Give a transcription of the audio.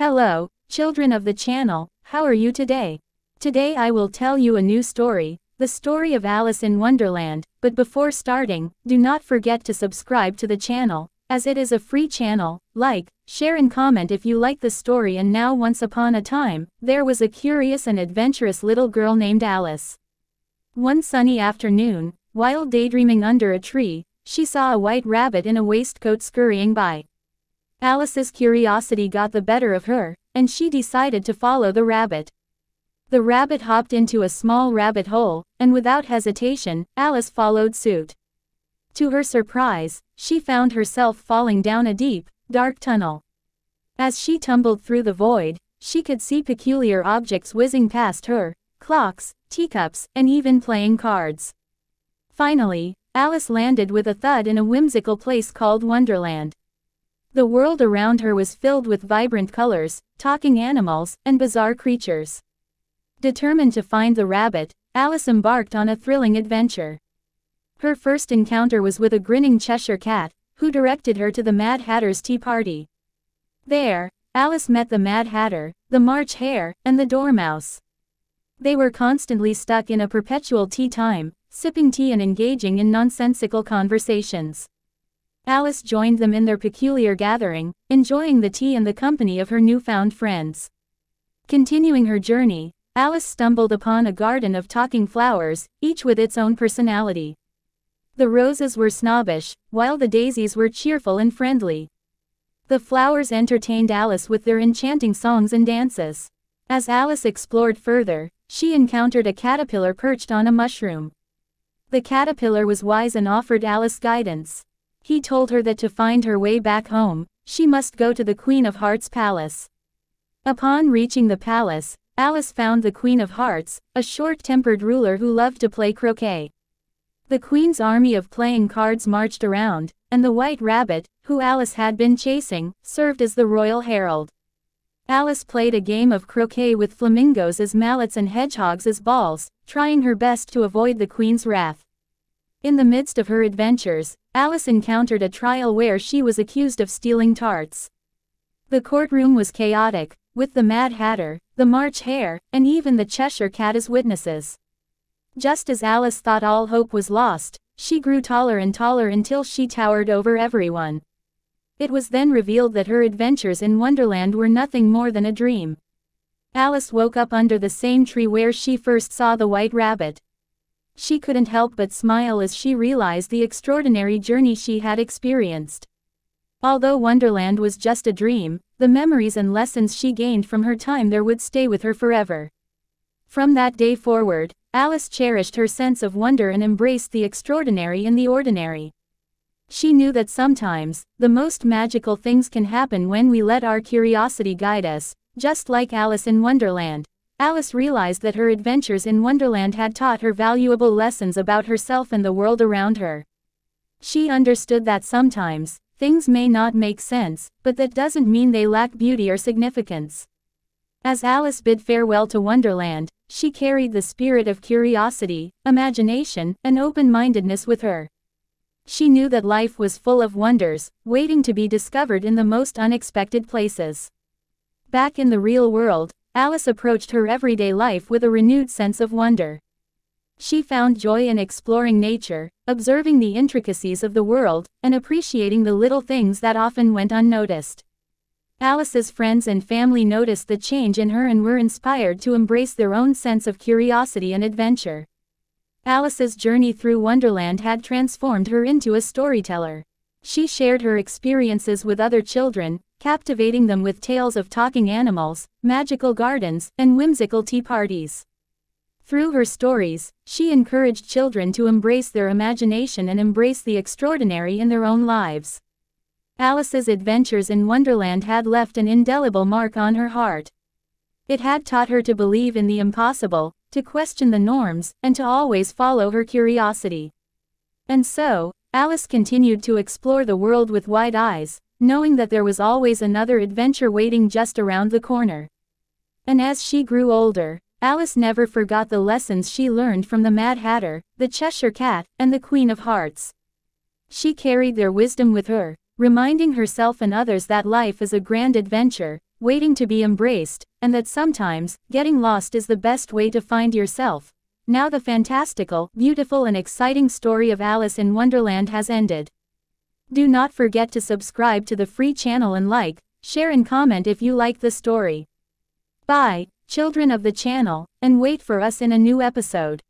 Hello, children of the channel, how are you today? Today I will tell you a new story, the story of Alice in Wonderland, but before starting, do not forget to subscribe to the channel, as it is a free channel, like, share and comment if you like the story and now once upon a time, there was a curious and adventurous little girl named Alice. One sunny afternoon, while daydreaming under a tree, she saw a white rabbit in a waistcoat scurrying by. Alice's curiosity got the better of her, and she decided to follow the rabbit. The rabbit hopped into a small rabbit hole, and without hesitation, Alice followed suit. To her surprise, she found herself falling down a deep, dark tunnel. As she tumbled through the void, she could see peculiar objects whizzing past her, clocks, teacups, and even playing cards. Finally, Alice landed with a thud in a whimsical place called Wonderland. The world around her was filled with vibrant colors, talking animals, and bizarre creatures. Determined to find the rabbit, Alice embarked on a thrilling adventure. Her first encounter was with a grinning Cheshire cat, who directed her to the Mad Hatter's tea party. There, Alice met the Mad Hatter, the March Hare, and the Dormouse. They were constantly stuck in a perpetual tea time, sipping tea and engaging in nonsensical conversations. Alice joined them in their peculiar gathering, enjoying the tea and the company of her newfound friends. Continuing her journey, Alice stumbled upon a garden of talking flowers, each with its own personality. The roses were snobbish, while the daisies were cheerful and friendly. The flowers entertained Alice with their enchanting songs and dances. As Alice explored further, she encountered a caterpillar perched on a mushroom. The caterpillar was wise and offered Alice guidance. He told her that to find her way back home, she must go to the Queen of Hearts' palace. Upon reaching the palace, Alice found the Queen of Hearts, a short-tempered ruler who loved to play croquet. The Queen's army of playing cards marched around, and the White Rabbit, who Alice had been chasing, served as the royal herald. Alice played a game of croquet with flamingos as mallets and hedgehogs as balls, trying her best to avoid the Queen's wrath. In the midst of her adventures, Alice encountered a trial where she was accused of stealing tarts. The courtroom was chaotic, with the Mad Hatter, the March Hare, and even the Cheshire Cat as witnesses. Just as Alice thought all hope was lost, she grew taller and taller until she towered over everyone. It was then revealed that her adventures in Wonderland were nothing more than a dream. Alice woke up under the same tree where she first saw the white rabbit. She couldn't help but smile as she realized the extraordinary journey she had experienced. Although Wonderland was just a dream, the memories and lessons she gained from her time there would stay with her forever. From that day forward, Alice cherished her sense of wonder and embraced the extraordinary in the ordinary. She knew that sometimes, the most magical things can happen when we let our curiosity guide us, just like Alice in Wonderland, Alice realized that her adventures in Wonderland had taught her valuable lessons about herself and the world around her. She understood that sometimes, things may not make sense, but that doesn't mean they lack beauty or significance. As Alice bid farewell to Wonderland, she carried the spirit of curiosity, imagination, and open-mindedness with her. She knew that life was full of wonders, waiting to be discovered in the most unexpected places. Back in the real world, Alice approached her everyday life with a renewed sense of wonder. She found joy in exploring nature, observing the intricacies of the world, and appreciating the little things that often went unnoticed. Alice's friends and family noticed the change in her and were inspired to embrace their own sense of curiosity and adventure. Alice's journey through Wonderland had transformed her into a storyteller. She shared her experiences with other children, captivating them with tales of talking animals, magical gardens, and whimsical tea parties. Through her stories, she encouraged children to embrace their imagination and embrace the extraordinary in their own lives. Alice's adventures in Wonderland had left an indelible mark on her heart. It had taught her to believe in the impossible, to question the norms, and to always follow her curiosity. And so, Alice continued to explore the world with wide eyes, knowing that there was always another adventure waiting just around the corner. And as she grew older, Alice never forgot the lessons she learned from the Mad Hatter, the Cheshire Cat, and the Queen of Hearts. She carried their wisdom with her, reminding herself and others that life is a grand adventure, waiting to be embraced, and that sometimes, getting lost is the best way to find yourself. Now the fantastical, beautiful and exciting story of Alice in Wonderland has ended. Do not forget to subscribe to the free channel and like, share and comment if you like the story. Bye, children of the channel, and wait for us in a new episode.